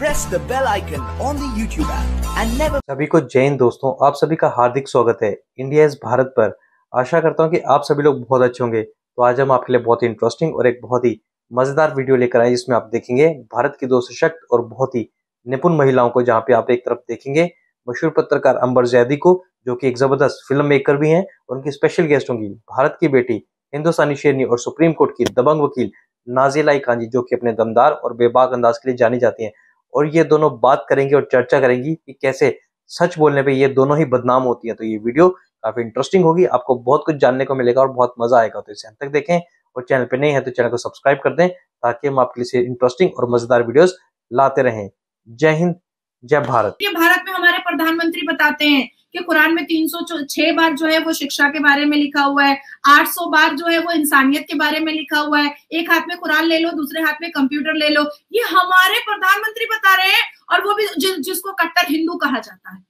press the bell icon on the YouTube app and never सभी को हिंद दोस्तों, आप सभी का हार्दिक स्वागत है। इंडिया इज़ भारत पर। आशा करता हूँ कि आप सभी लोग बहुत अच्छे होंगे। तो आज हम आपके लिए बहुत ही इंटरेस्टिंग और एक बहुत ही मज़ेदार वीडियो लेकर आए जिसमें आप देखेंगे भारत की दो सशक्त और बहुत ही निपुण महिलाओं को, जहाँ पे आप एक तरफ़ देखेंगे मशहूर पत्रकार अंबर जैदी को, जो कि एक ज़बरदस्त फ़िल्म मेकर भी हैं। और उनकी स्पेशल गेस्ट होंगी भारत की बेटी हिंदुस्तानी शेरनी और सुप्रीम कोर्ट की दबंग वकील नाजिलाई खान जी जो कि अपने दमदार और बेबाक अंदाज के लिए जानी जाती हैं। और ये दोनों बात करेंगे और चर्चा करेंगी कि कैसे सच बोलने पे ये दोनों ही बदनाम होती है। तो ये वीडियो काफ़ी इंटरेस्टिंग होगी, आपको बहुत कुछ जानने को मिलेगा और बहुत मज़ा आएगा। तो इसे अंत तक देखें और चैनल पे नहीं है तो चैनल को सब्सक्राइब कर दें ताकि हम आपके लिए इंटरेस्टिंग और मज़ेदार वीडियो लाते रहे। जय हिंद, जय भारत। ये भारत में हमारे प्रधानमंत्री बताते हैं कि कुरान में 306 बार जो है वो शिक्षा के बारे में लिखा हुआ है 800 बार जो है वो इंसानियत के बारे में लिखा हुआ है। एक हाथ में कुरान ले लो दूसरे हाथ में कंप्यूटर ले लो। ये हमारे प्रधानमंत्री बता रहे हैं और वो भी जि, जिसको कट्टर हिंदू कहा जाता है।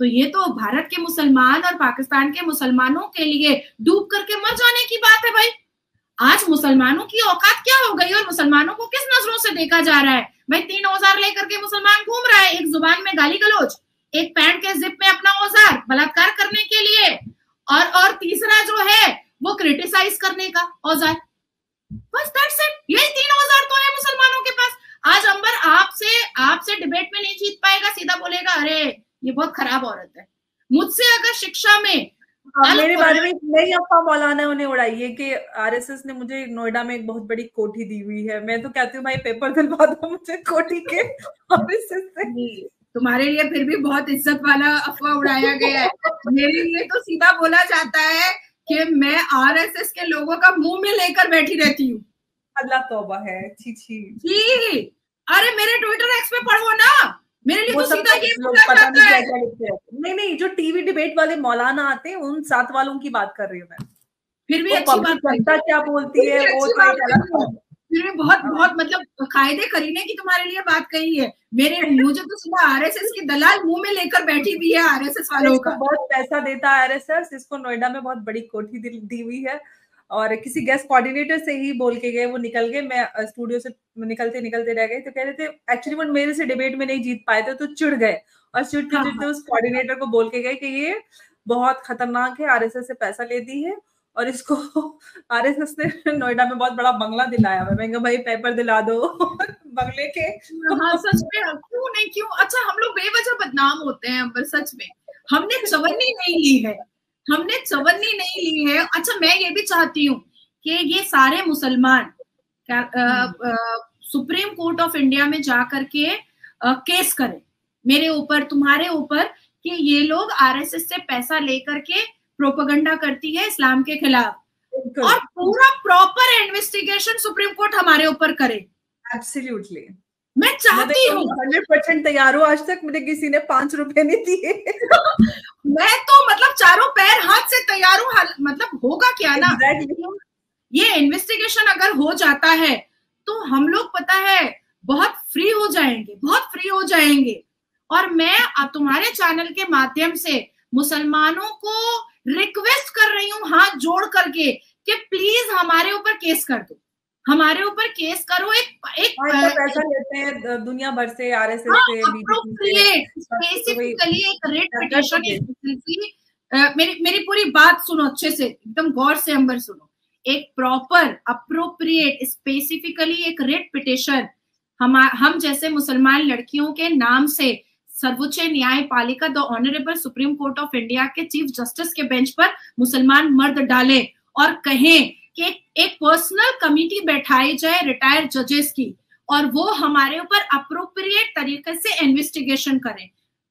तो ये तो भारत के मुसलमान और पाकिस्तान के मुसलमानों के लिए डूब करके मर जाने की बात है भाई। आज मुसलमानों की औकात क्या हो गई और मुसलमानों को किस नज़रों से देखा जा रहा है? भाई तीन औज़ार लेकर के मुसलमान घूम रहा है एक ज़ुबान में गाली गलोच एक पैंट के जिप में बलात्कार करने के लिए। और और तीसरा जो है वो क्रिटिसाइज करने का। औज़ार बस दैट्स इट यही तीन औज़ार तो है मुसलमानों के पास। आज अंबर आपसे आपसे डिबेट में नहीं जीत पाएगा सीधा बोलेगा अरे ये बहुत खराब औरत है। मुझसे अगर शिक्षा में मेरे बारे में नई अफवाह मौलाना उन्हें उड़ाई है कि आरएसएस ने मुझे नोएडा में एक बहुत बड़ी कोठी दी हुई है। मैं तो कहती हूँ भाई पेपर दिलवा दो मुझे कोठी के आरएसएस से। तुम्हारे लिए फिर भी बहुत इज़्ज़त वाला अफवाह उड़ाया गया है। मेरे लिए तो सीधा बोला जाता है कि मैं आरएसएस के लोगों का मुँह में लेकर बैठी रहती हूँ। अल्लाह तौबा है। छी छी। जी। अरे मेरे ट्विटर एक्स पे पढ़ो ना। मेरे लिए तो सीधा ये बोला पता जाता नहीं है। नहीं नहीं जो टीवी डिबेट वाले मौलाना आते हैं उन साथ वालों की बात कर रही हूँ मैं। फिर भी अच्छी बात जनता क्या बोलती है वो है। है। भी बहुत बहुत मतलब कायदे करीने की तुम्हारे लिए बात कही है। मेरे मुझे तो सुबह आरएसएस की दलाल मुँह में लेकर बैठी हुई है आरएसएस वालों का। बहुत पैसा देता है आरएसएस इसको नोएडा में बहुत बड़ी कोठी दी, हुई है। और किसी गेस्ट कोऑर्डिनेटर से ही बोल के गए वो निकल गए। मैं स्टूडियो से निकलते निकलते रह गए तो कह रहे थे एक्चुअली वो मेरे से डिबेट में नहीं जीत पाए थे तो चिढ़ गए। और चिढ़ते हाँ, चिढ़ते उस कोऑर्डिनेटर को बोल के गए कि ये बहुत खतरनाक है आरएसएस से पैसा लेती है। और इसको आरएसएस ने नोएडा में बहुत बड़ा बंगला दिलाया। मैं कहा, भाई पेपर दिला दो। बंगले के। हाँ सच में। क्यों नहीं क्यों? अच्छा हम लोग बेवजह बदनाम होते हैं अंबर सच में। हमने चवन्नी नहीं ली है। हमने चवन्नी नहीं ली है। अच्छा मैं ये भी चाहती हूँ कि ये सारे मुसलमान सुप्रीम कोर्ट ऑफ़ इंडिया में जा करके केस करें। मेरे ऊपर तुम्हारे ऊपर कि ये लोग आरएसएस से पैसा लेकर के प्रोपगंडा करती है इस्लाम के खिलाफ। और पूरा प्रॉपर इन्वेस्टिगेशन सुप्रीम कोर्ट हमारे ऊपर करे। एब्सोल्युटली मैं चाहती हूँ। हंड्रेड परसेंट तैयार हूँ आज तक मुझे किसी ने पाँच रुपए नहीं दिए। मैं तो मतलब चारों पैर हाथ से तैयार हूँ मतलब होगा क्या ना? Exactly. ये इन्वेस्टिगेशन अगर हो जाता है तो हम लोग पता है बहुत फ्री हो जाएँगे बहुत फ्री हो जाएँगे। और मैं तुम्हारे चैनल के माध्यम से मुसलमानों को रिक्वेस्ट कर रही हूँ हाथ जोड़ करके कि प्लीज़ हमारे ऊपर केस कर दो। हमारे ऊपर केस करो एक एक पैसा लेते हैं दुनिया भर से आरएसएस हाँ, से बीजेपी से। Appropriate, specifically एक रेट That- पिटिशन मेरी मेरी पूरी बात सुनो अच्छे से एकदम गौर से अंबर सुनो। एक प्रॉपर अप्रोप्रिएट स्पेसिफिकली एक रेट पिटिशन हम हम जैसे मुसलमान लड़कियों के नाम से सर्वोच्च न्यायपालिका the honourable Supreme Court of India के चीफ जस्टिस के बेंच पर मुसलमान मर्द डाले और कहें कि एक, पर्सनल कमिटी बैठाई जाए रिटायर्ड जजेस की और वो हमारे ऊपर अप्रोप्रिएट तरीके से इन्वेस्टिगेशन करें।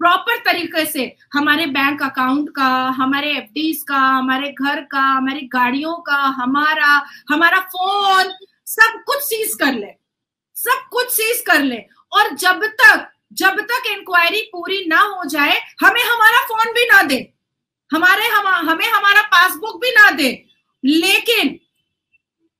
प्रॉपर तरीके से हमारे बैंक अकाउंट का हमारे एफडीज का हमारे घर का हमारी गाड़ियों का हमारा हमारा फ़ोन सब कुछ सीज कर ले। सब कुछ सीज कर ले। और जब तक जब तक इंक्वायरी पूरी ना हो जाए हमें हमारा फ़ोन भी ना दे। हमारे हम, हमें हमारा पासबुक भी ना दे। लेकिन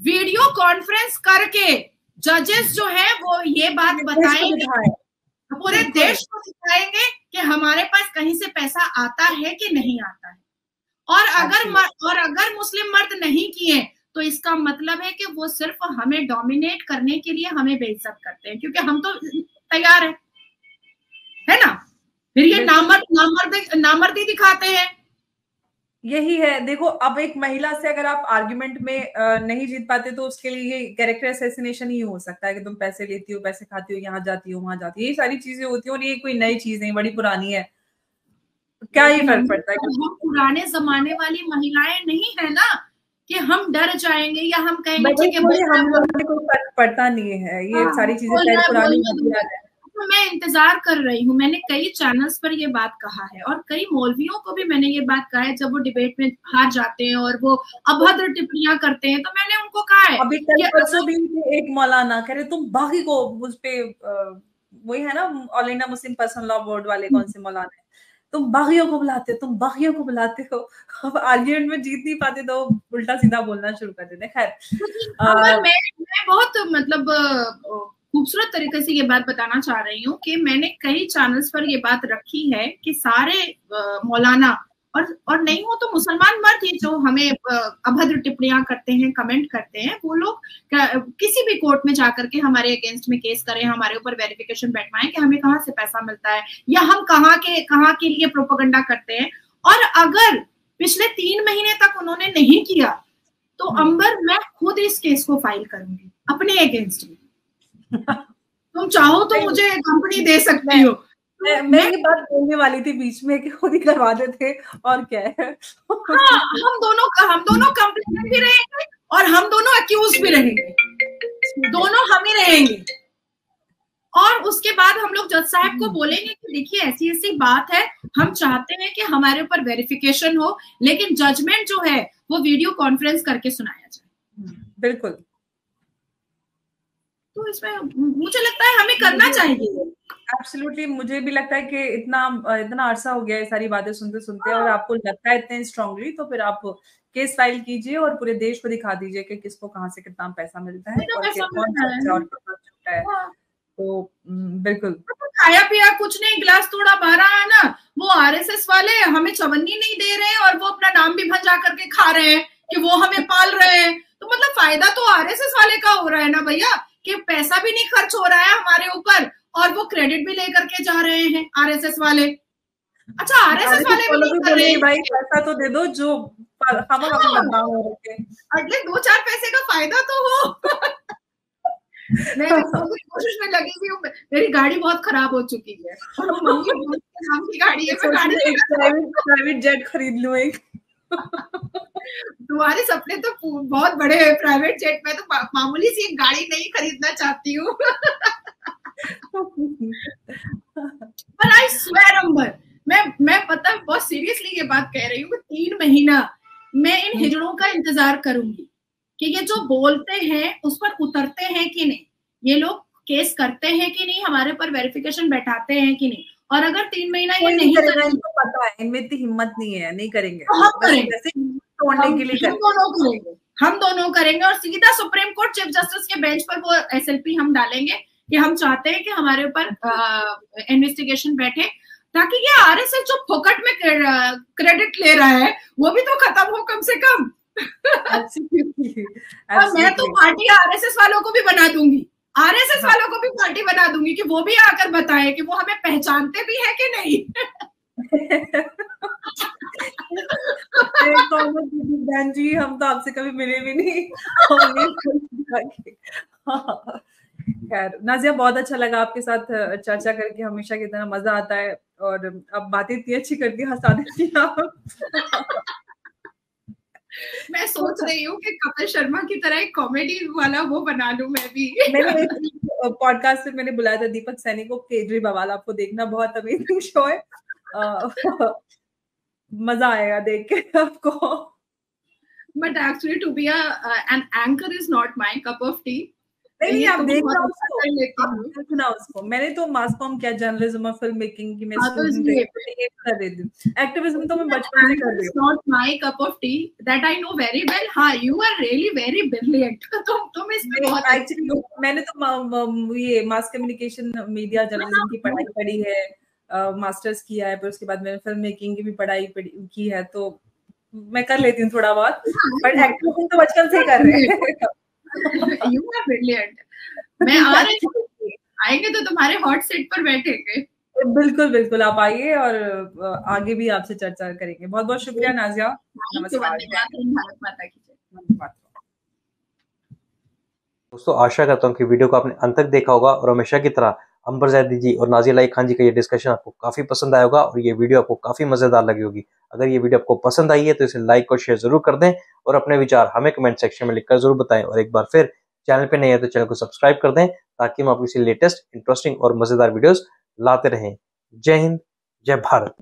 वीडियो कॉन्फ्रेंस करके जजेस जो है वो ये बात बताएँगे। पूरे देश को दिखाएँगे कि हमारे पास कहीं से पैसा आता है कि नहीं आता है। और अगर मर, और अगर मुस्लिम मर्द नहीं किए तो इसका मतलब है कि वो सिर्फ़ हमें डोमिनेट करने के लिए हमें बेइज्जत करते हैं क्योंकि हम तो तैयार है। फिर ये नामर्द नामर्द नामर्दी दिखाते हैं। यही है। देखो अब एक महिला से अगर आप आर्ग्यूमेंट में नहीं जीत पाते तो उसके लिए ये कैरेक्टर असेसिनेशन ही हो सकता है कि तुम पैसे लेती हो पैसे खाती हो यहाँ जाती हो वहाँ जाती हो। ये सारी चीज़ें होती है और ये कोई नई चीज़ नहीं बड़ी पुरानी है। क्या ही फ़र्क पड़ता है? वो पुराने जमाने वाली महिलाएँ नहीं है ना कि हम डर जाएँगे या हम कहेंगे हम कोई फ़र्क पड़ता नहीं है। ये हाँ, सारी चीज़ें पुरानी तो मैं इंतज़ार कर रही हूँ। मैंने कई चैनल्स पर ये बात कहा है और कई मौलवियों को भी मैंने ये बात कहा है जब वो डिबेट में हार जाते हैं और वो अभद्र टिप्पणियाँ करते हैं तो मैंने उनको कहा है अभी परसों भी एक मौलाना कह रहे तुम बाकी को उस पे वही है ना All India Muslim Personal Law Board वाले कौन से मौलाना तुम बागियों को बुलाते हो तुम बागियों को बुलाते हो। अब आर्ग्यूमेंट में जीत नहीं पाते तो उल्टा सीधा बोलना शुरू कर देते खैर मैं मैं बहुत मतलब खूबसूरत तरीके से ये बात बताना चाह रही हूँ कि मैंने कई चैनल्स पर ये बात रखी है कि सारे मौलाना और और नहीं हो तो मुसलमान मर्द ही जो हमें अभद्र टिप्पणियाँ करते हैं कमेंट करते हैं, वो लोग किसी भी कोर्ट में जाकर के हमारे अगेंस्ट में केस करें, हमारे ऊपर वेरिफिकेशन बैठवाएँ कि हमें कहाँ से पैसा मिलता है या हम कहाँ के कहाँ के लिए प्रोपोगंडा करते हैं और अगर पिछले तीन महीने तक उन्होंने नहीं किया तो। अंबर मैं खुद इस केस को फ़ाइल करूँगी, अपने अगेंस्ट में तुम चाहो तो मुझे कंपनी दे सकती हो। मैं, मैं ये बात बोलने वाली थी बीच में कि खुद ही करवा देते और क्या है? हाँ, हम दोनों हम दोनों कंप्लेन भी रहेंगे और हम दोनों अक्यूज भी रहेंगे। दोनों हम ही रहेंगे। और उसके बाद हम लोग जज साहब को बोलेंगे कि देखिए ऐसी ऐसी बात है हम चाहते हैं कि हमारे ऊपर वेरिफिकेशन हो लेकिन जजमेंट जो है वो वीडियो कॉन्फ्रेंस करके सुनाया जाए। बिल्कुल। तो इसमें मुझे लगता है हमें करना चाहिए। एब्सोल्युटली मुझे भी लगता है कि इतना इतना अरसा हो गया है सारी बातें सुनते सुनते और आपको लगता है इतने स्ट्रांगली तो फिर आप केस फ़ाइल कीजिए और पूरे देश को दिखा दीजिए कि किसको कहाँ से कितना पैसा मिलता है और कौन सा और है। हाँ। तो बिल्कुल। तो खाया पिया कुछ नहीं गिलास थोड़ा भरा है ना वो आरएसएस वाले हमें चवन्नी नहीं दे रहे और वो अपना नाम भी भंजा करके खा रहे हैं कि वो हमें पाल रहे हैं। तो मतलब फ़ायदा तो आरएसएस वाले का हो रहा है ना भैया? कि पैसा भी नहीं खर्च हो रहा है हमारे ऊपर और वो क्रेडिट भी लेकर के जा रहे हैं आरएसएस वाले। अच्छा आरएसएस वाले भी नहीं कर रहे भाई पैसा तो दे दो जो हम एटलीस्ट दो चार पैसे का फ़ायदा तो हो। मैं कोशिश में लगी हुई हूँ मेरी गाड़ी बहुत खराब हो चुकी है। नाम की गाड़ी है मैं गाड़ी प्राइवेट जेट खरीद लूँ एक। तुम्हारे सपने तो बहुत बड़े हैं प्राइवेट जेट में तो मामूली सी एक गाड़ी नहीं खरीदना चाहती हूँ। पर आई स्वेर अंबर मैं मैं पता बहुत सीरियसली ये बात कह रही हूँ तीन महीना मैं इन हिजड़ों का इंतज़ार करूँगी कि ये जो बोलते हैं उस पर उतरते हैं कि नहीं? ये लोग केस करते हैं कि नहीं? हमारे पर वेरिफिकेशन बैठाते हैं कि नहीं? और अगर तीन महीना ये नहीं करेंगे तो पता है इनमें इतनी हिम्मत नहीं है नहीं करेंगे। तो हम करेंगे। तोड़ने के लिए हम दोनों करेंगे। हम दोनों करेंगे और सीधा सुप्रीम कोर्ट चीफ जस्टिस के बेंच पर वो एसएलपी हम डालेंगे कि हम चाहते हैं कि हमारे ऊपर इन्वेस्टिगेशन बैठे ताकि ये आरएसएस जो फोकट में क्रेडिट ले रहा है वो भी तो खत्म हो कम से कम। और मैं तो पार्टी आरएसएस वालों को भी बना दूँगी। आरएसएस हाँ. वालों को भी पार्टी बना दूँगी कि वो भी आकर बताए कि वो हमें पहचानते भी है कि नहीं। बहन जी हम तो आपसे कभी मिले भी नहीं। खैर नाजिया बहुत अच्छा लगा आपके साथ चर्चा करके। हमेशा की तरह मज़ा आता है और अब बातें इतनी अच्छी करती हंसा देती आप। मैं सोच रही हूँ कि कपिल शर्मा की तरह एक कॉमेडी वाला वो बना लू मैं भी। मैंने पॉडकास्ट में मैंने बुलाया था दीपक सैनी को केजरी बवाल आपको देखना बहुत अमेजिंग शो है। मज़ा आएगा देख के आपको। But actually to be an anchor is not my cup of tea नहीं आप देखना उसको। देखना उसको। मैंने तो मास कॉम किया जर्नलिज्म और फ़िल्म मेकिंग की। मैं हाँ, तो कर रही थी। एक्टिविज्म तो मैं बचपन से कर रही हूँ। Not my cup of tea that I know very well हाँ you are really very brilliant तुम तुम इसमें बहुत एक्चुअली मैंने तो ये मास कम्युनिकेशन मीडिया जर्नलिज्म की पढ़ाई पढ़ी है। मास्टर्स किया है फिर उसके बाद मैंने फ़िल्म मेकिंग की भी पढ़ाई की है तो मैं कर लेती हूँ थोड़ा बहुत बट हाँ। एक्टिविज्म तो बचपन से कर रहे हैं। You are brilliant. मैं आ रही हूँ। आएँगे तो तुम्हारे हॉट सीट पर बैठेंगे। बिल्कुल बिल्कुल आप आइए और आगे भी आपसे चर्चा करेंगे। बहुत बहुत शुक्रिया नाजिया। नमस्कार। माता की दोस्तों आशा करता हूँ कि वीडियो को आपने अंत तक देखा होगा और हमेशा की तरह अंबर जैदी जी और नाजिया लाई खान जी का ये डिस्कशन आपको काफ़ी पसंद आया होगा और ये वीडियो आपको काफ़ी मज़ेदार लगी होगी। अगर ये वीडियो आपको पसंद आई है तो इसे लाइक और शेयर ज़रूर कर दें और अपने विचार हमें कमेंट सेक्शन में लिखकर ज़रूर बताएँ और एक बार फिर चैनल पर नहीं है तो चैनल को सब्सक्राइब कर दें ताकि हम आपको इसी लेटेस्ट इंटरेस्टिंग और मज़ेदार वीडियोज़ लाते रहें। जय हिंद, जय भारत।